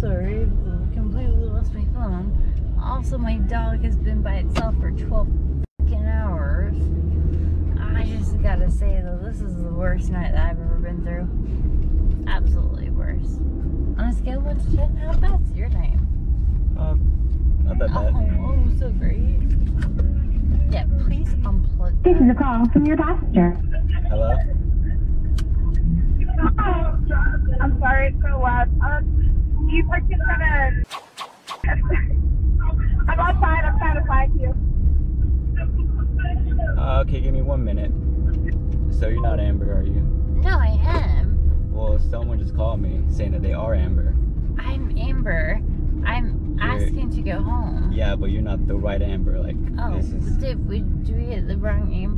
sorry. Completely lost my phone. Also, my dog has been by itself for 12 fucking hours. I just gotta say, though, this is the worst night that I've ever been through. Absolutely worst. On a scale of 1 to 10, how bad's your name? Uh, not that bad. Oh, oh, so great. Yeah, please unplug This is that. a call from your passenger. Hello? I'm sorry, it's so loud. Um, you parked in front of. I'm outside. I'm trying to find you. Uh, okay, give me one minute. So you're not Amber, are you? No, I am. Well, someone just called me saying that they are Amber. I'm Amber. I'm You're- asking to go home. Yeah, but you're not the right Amber. Like, Oh, this is. did we do we get the wrong confused?